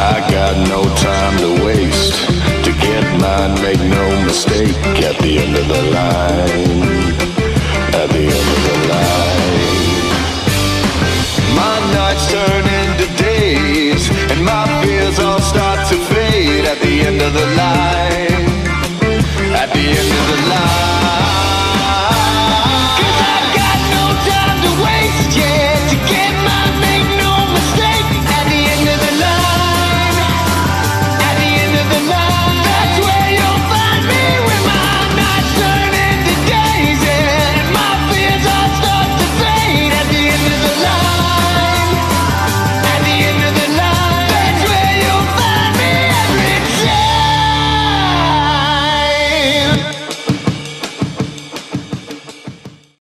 I got no time to waste. To get mine, make no mistake. At the end of the line, at the end of the line. My nights turn into days, and my fears all start to fade at the end of the line.